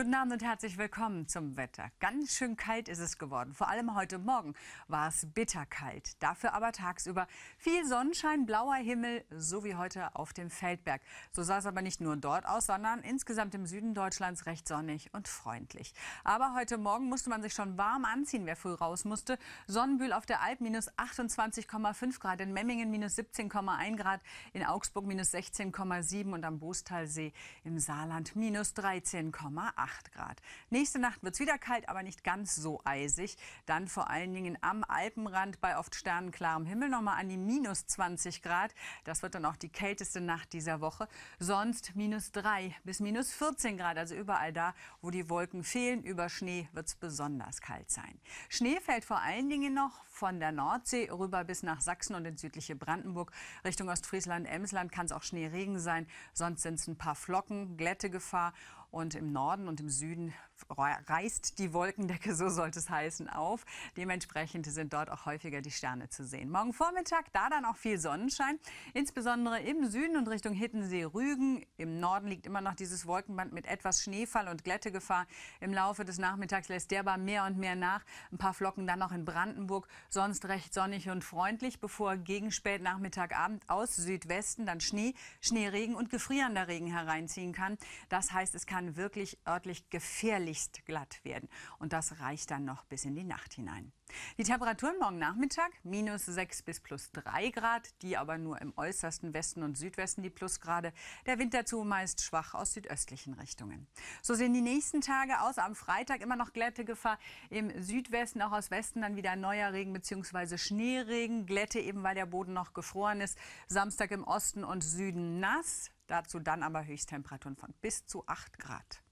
Guten Abend und herzlich willkommen zum Wetter. Ganz schön kalt ist es geworden. Vor allem heute Morgen war es bitterkalt. Dafür aber tagsüber viel Sonnenschein, blauer Himmel, so wie heute auf dem Feldberg. So sah es aber nicht nur dort aus, sondern insgesamt im Süden Deutschlands recht sonnig und freundlich. Aber heute Morgen musste man sich schon warm anziehen, wer früh raus musste. Sonnenbühl auf der Alp minus 28,5 Grad, in Memmingen minus 17,1 Grad, in Augsburg minus 16,7 und am Boostalsee im Saarland minus 13,8. 8 Grad. Nächste Nacht wird es wieder kalt, aber nicht ganz so eisig. Dann vor allen Dingen am Alpenrand bei oft sternenklarem Himmel nochmal an die minus 20 Grad. Das wird dann auch die kälteste Nacht dieser Woche. Sonst minus 3 bis minus 14 Grad. Also überall da, wo die Wolken fehlen, über Schnee wird es besonders kalt sein. Schnee fällt vor allen Dingen noch von der Nordsee rüber bis nach Sachsen und ins südliche Brandenburg. Richtung Ostfriesland, Emsland kann es auch Schneeregen sein. Sonst sind es ein paar Flocken, Glättegefahr. Und im Norden und im Süden reißt die Wolkendecke, so sollte es heißen, auf. Dementsprechend sind dort auch häufiger die Sterne zu sehen. Morgen Vormittag, da dann auch viel Sonnenschein, insbesondere im Süden und Richtung Hittensee-Rügen. Im Norden liegt immer noch dieses Wolkenband mit etwas Schneefall und Glättegefahr. Im Laufe des Nachmittags lässt der aber mehr und mehr nach. Ein paar Flocken dann noch in Brandenburg, sonst recht sonnig und freundlich, bevor gegen Spätnachmittag, Abend aus Südwesten dann Schnee, Schneeregen und gefrierender Regen hereinziehen kann. Das heißt, es kann wirklich örtlich gefährlich gefährlichst glatt werden. Und das reicht dann noch bis in die Nacht hinein. Die Temperaturen morgen Nachmittag minus 6 bis plus 3 Grad, die aber nur im äußersten Westen und Südwesten die Plusgrade. Der Wind dazu meist schwach aus südöstlichen Richtungen. So sehen die nächsten Tage aus. Am Freitag immer noch Glättegefahr. Im Südwesten, auch aus Westen dann wieder neuer Regen bzw. Schneeregen. Glätte eben, weil der Boden noch gefroren ist. Samstag im Osten und Süden nass. Dazu dann aber Höchsttemperaturen von bis zu 8 Grad.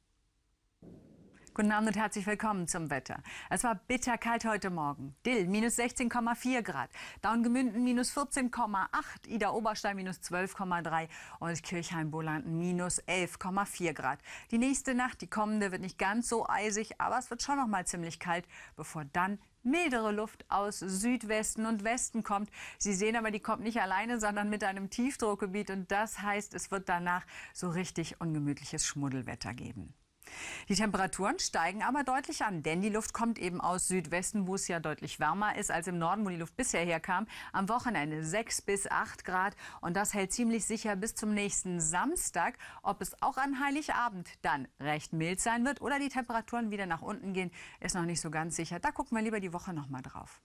Guten Abend und herzlich willkommen zum Wetter. Es war bitterkalt heute Morgen. Dill minus 16,4 Grad, Daungemünden minus 14,8, Ida Oberstein minus 12,3 und Kirchheim-Bolanden minus 11,4 Grad. Die nächste Nacht, die kommende, wird nicht ganz so eisig, aber es wird schon noch mal ziemlich kalt, bevor dann mildere Luft aus Südwesten und Westen kommt. Sie sehen aber, die kommt nicht alleine, sondern mit einem Tiefdruckgebiet und das heißt, es wird danach so richtig ungemütliches Schmuddelwetter geben. Die Temperaturen steigen aber deutlich an, denn die Luft kommt eben aus Südwesten, wo es ja deutlich wärmer ist als im Norden, wo die Luft bisher herkam. Am Wochenende 6 bis 8 Grad und das hält ziemlich sicher bis zum nächsten Samstag. Ob es auch an Heiligabend dann recht mild sein wird oder die Temperaturen wieder nach unten gehen, ist noch nicht so ganz sicher. Da gucken wir lieber die Woche noch mal drauf.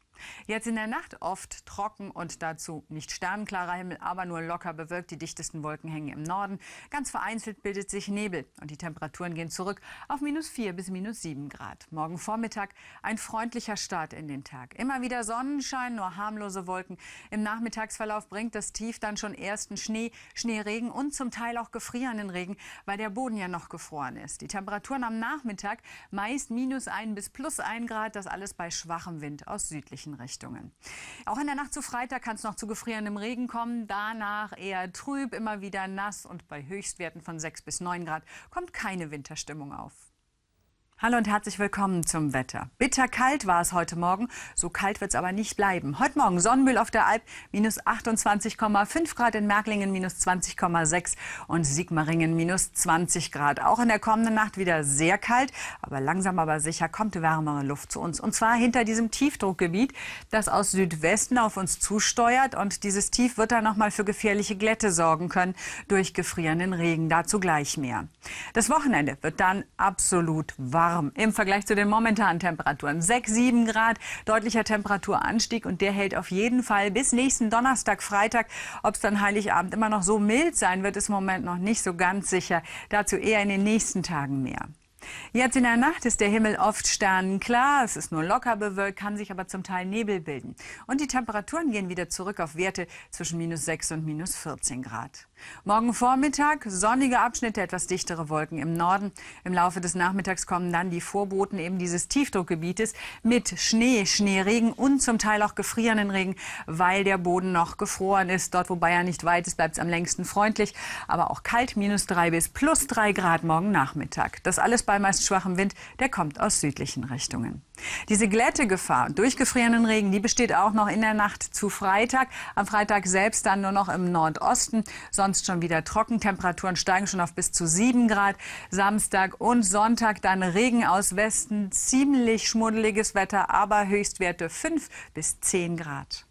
Jetzt in der Nacht oft trocken und dazu nicht sternenklarer Himmel, aber nur locker bewölkt. Die dichtesten Wolken hängen im Norden. Ganz vereinzelt bildet sich Nebel und die Temperaturen gehen zurück auf minus 4 bis minus 7 Grad. Morgen Vormittag ein freundlicher Start in den Tag. Immer wieder Sonnenschein, nur harmlose Wolken. Im Nachmittagsverlauf bringt das Tief dann schon ersten Schnee, Schneeregen und zum Teil auch gefrierenden Regen, weil der Boden ja noch gefroren ist. Die Temperaturen am Nachmittag meist minus 1 bis plus 1 Grad, das alles bei schwachem Wind aus südlichen südlichen Richtungen. Auch in der Nacht zu Freitag kann es noch zu gefrierendem Regen kommen. Danach eher trüb, immer wieder nass und bei Höchstwerten von 6 bis 9 Grad kommt keine Winterstimmung auf. Hallo und herzlich willkommen zum Wetter. Bitterkalt war es heute Morgen, so kalt wird es aber nicht bleiben. Heute Morgen Sonnenmüll auf der Alp, minus 28,5 Grad in Märklingen, minus 20,6 und Sigmaringen, minus 20 Grad. Auch in der kommenden Nacht wieder sehr kalt, aber langsam aber sicher kommt wärmere Luft zu uns. Und zwar hinter diesem Tiefdruckgebiet, das aus Südwesten auf uns zusteuert. Und dieses Tief wird dann nochmal für gefährliche Glätte sorgen können durch gefrierenden Regen. Dazu gleich mehr. Das Wochenende wird dann absolut warm warm im Vergleich zu den momentanen Temperaturen. 6, 7 Grad, deutlicher Temperaturanstieg und der hält auf jeden Fall bis nächsten Donnerstag, Freitag. Ob es dann Heiligabend immer noch so mild sein wird, ist im Moment noch nicht so ganz sicher. Dazu eher in den nächsten Tagen mehr. Jetzt in der Nacht ist der Himmel oft sternenklar. Es ist nur locker bewölkt, kann sich aber zum Teil Nebel bilden. Und die Temperaturen gehen wieder zurück auf Werte zwischen minus 6 und minus 14 Grad. Morgen Vormittag sonnige Abschnitte, etwas dichtere Wolken im Norden. Im Laufe des Nachmittags kommen dann die Vorboten eben dieses Tiefdruckgebietes mit Schnee, Schneeregen und zum Teil auch gefrierenden Regen, weil der Boden noch gefroren ist. Dort, wo Bayern nicht weit ist, bleibt es am längsten freundlich, aber auch kalt, minus 3 bis plus 3 Grad morgen Nachmittag. Das alles bei meist schwachem Wind, der kommt aus südlichen Richtungen. Diese Glättegefahr und durchgefrierenden Regen, die besteht auch noch in der Nacht zu Freitag. Am Freitag selbst dann nur noch im Nordosten, sonst schon wieder trocken. Temperaturen steigen schon auf bis zu 7 Grad. Samstag und Sonntag dann Regen aus Westen, ziemlich schmuddeliges Wetter, aber Höchstwerte 5 bis 10 Grad.